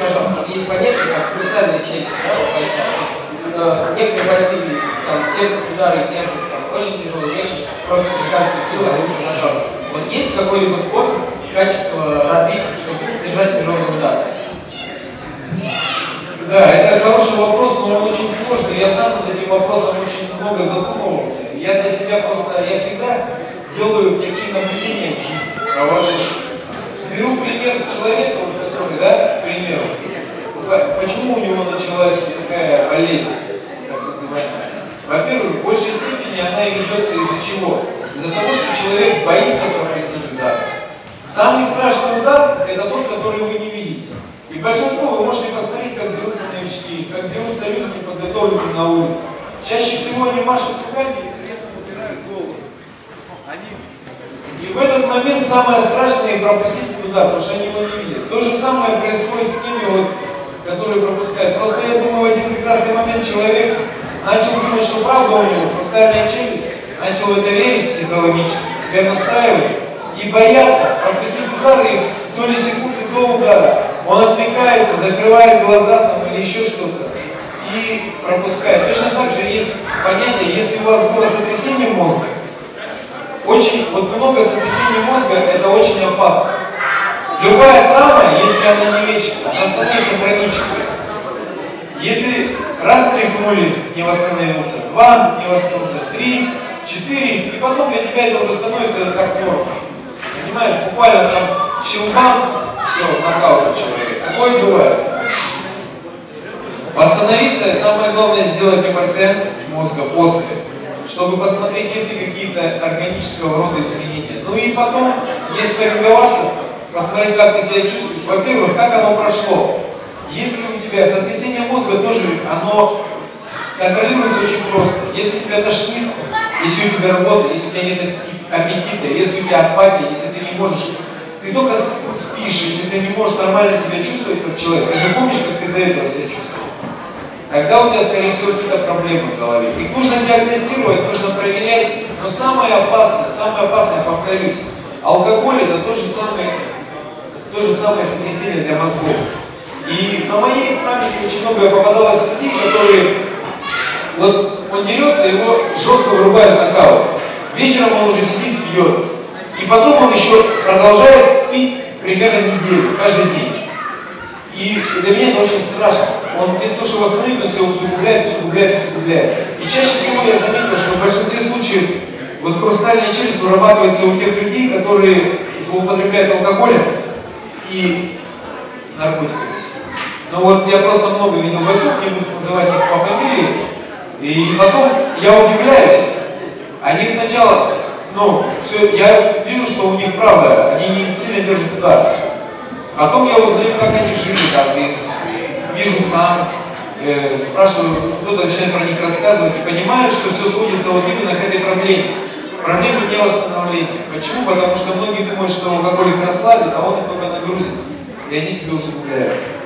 пожалуйста, есть понятие, как хрустальная челюсть, да, у бойца. То есть э, некоторые бойцы там, те, удары, терпят там, очень тяжелые, некоторые просто приказ цепил, лучше уже нокаут. Вот есть какой-либо способ качества развития, чтобы держать тяжелый удар? Да, это хороший вопрос, но он очень сложный. Я сам над этим вопросом очень много задумывался. Я для себя просто, я всегда делаю такие наблюдения в жизни. А Провожу. Беру пример человека, который, да, к примеру, почему у него началась такая болезнь, так называемая. Во-первых, в большей степени она и ведется из-за чего? Из-за того, что человек боится пропустить удар. Самый страшный удар – это тот, который вы не видите. И большинство, вы можете посмотреть, как дерутся новички, как дерутся люди, неподготовленные на улице. Чаще всего они машут руками и при этом упирают голову. И в этот момент самое страшное пропустить удар, потому что они его не видят. То же самое происходит с теми, вот, которые пропускают. Просто я думаю, в один прекрасный момент человек начал думать, что правда у него хрустальная челюсть, начал это верить психологически, себя настраивать и бояться пропустить удар и в доли секунды до удара он отвлекается, закрывает глаза там или еще что-то и пропускает. Точно так же есть понятие, если у вас было сотрясение мозга, очень, вот много сотрясений мозга, это очень опасно. Любая травма, если она не лечится, она становится хронической. Если раз тряхнули, не восстановился, два, не восстановился, три, четыре, и потом для тебя это уже становится как норма. Понимаешь, буквально там щелбан, все, нокаут человек. Такое бывает. Восстановиться, самое главное сделать МРТ мозга после, чтобы посмотреть, есть ли какие-то органического рода изменения. Ну и потом, если корректоваться, посмотреть, как ты себя чувствуешь. Во-первых, как оно прошло. Если у тебя сотрясение мозга тоже, оно контролируется очень просто. Если тебя тошнит, если у тебя работа, если у тебя нет аппетита, если у тебя апатия, если ты не можешь ты только спишь, если ты не можешь нормально себя чувствовать как человек. Ты же помнишь, как ты до этого себя чувствовал? Тогда у тебя, скорее всего, какие-то проблемы в голове. Их нужно диагностировать, нужно проверять. Но самое опасное, самое опасное, повторюсь, алкоголь это то же самое, то же самое сотрясение для мозгов. И на моей памяти очень много попадалось людей, которые, вот он дерется, его жестко вырубают нокаут. Вечером он уже сидит, пьет. И потом он еще продолжает пить примерно неделю, каждый день. И для меня это очень страшно. Он вместо того, чтобы восстановить, он усугубляет, усугубляет, усугубляет. И чаще всего я заметил, что в большинстве случаев вот хрустальная челюсть вырабатывается у тех людей, которые злоупотребляют алкоголем и наркотиками. Но вот я просто много видел бойцов, не буду называть их по фамилии, и потом я удивляюсь. Они сначала ну, все, я вижу, что у них правда, они не сильно держат удар. Потом я узнаю, как они жили, там, из, вижу сам, э, спрашиваю, кто-то начинает про них рассказывать и понимаю, что все сводится вот именно к этой проблеме. Проблема не восстановления. Почему? Потому что многие думают, что алкоголик расслабит, а он их только нагрузит. И они себя усугубляют.